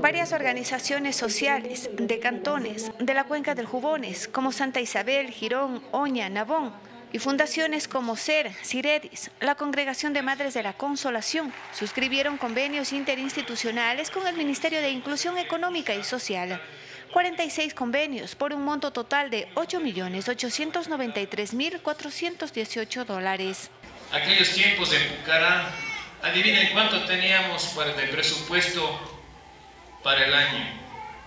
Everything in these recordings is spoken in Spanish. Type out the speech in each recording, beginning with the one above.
Varias organizaciones sociales de cantones de la cuenca del Jubones, como Santa Isabel, Girón, Oña, Nabón, y fundaciones como SER, Ciredis, la Congregación de Madres de la Consolación, suscribieron convenios interinstitucionales con el Ministerio de Inclusión Económica y Social. 46 convenios por un monto total de 8.893.418 dólares. Aquellos tiempos de Pucará Adivinen cuánto teníamos de presupuesto para el año.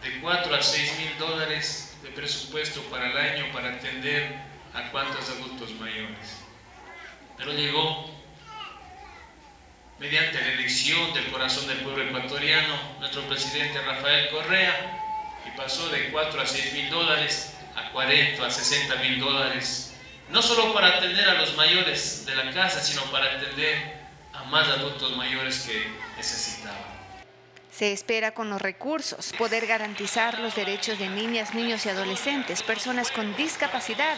De 4 a 6 mil dólares de presupuesto para el año para atender a cuántos adultos mayores. Pero llegó, mediante la elección del corazón del pueblo ecuatoriano, nuestro presidente Rafael Correa, y pasó de 4 a 6 mil dólares a 40 a 60 mil dólares, no solo para atender a los mayores de la casa, sino para atender a más adultos mayores que necesitaban. Se espera con los recursos poder garantizar los derechos de niñas, niños y adolescentes, personas con discapacidad,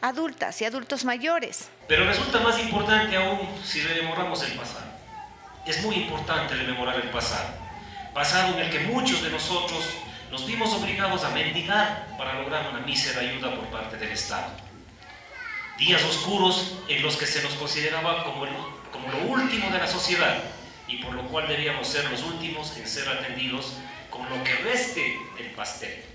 adultas y adultos mayores. Pero resulta más importante aún si rememoramos el pasado. Es muy importante rememorar el pasado. Pasado en el que muchos de nosotros nos vimos obligados a mendigar para lograr una mísera ayuda por parte del Estado. Días oscuros en los que se nos consideraba como el como lo último de la sociedad y por lo cual debíamos ser los últimos en ser atendidos con lo que reste del pastel.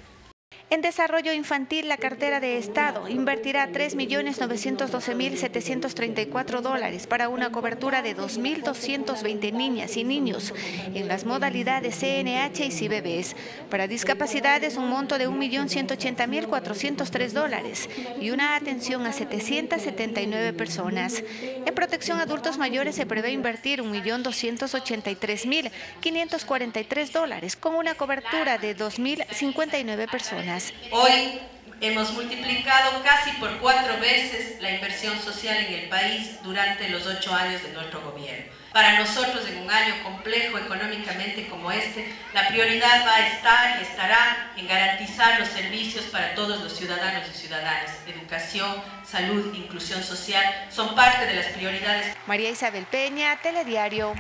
En desarrollo infantil, la cartera de Estado invertirá 3.912.734 dólares para una cobertura de 2.220 niñas y niños en las modalidades CNH y CBBs. Para discapacidades, un monto de 1.180.403 dólares y una atención a 779 personas. En protección a adultos mayores se prevé invertir 1.283.543 dólares con una cobertura de 2.059 personas. Hoy hemos multiplicado casi por cuatro veces la inversión social en el país durante los ocho años de nuestro gobierno. Para nosotros, en un año complejo económicamente como este, la prioridad va a estar y estará en garantizar los servicios para todos los ciudadanos y ciudadanas. Educación, salud, inclusión social son parte de las prioridades. María Isabel Peña, Telediario.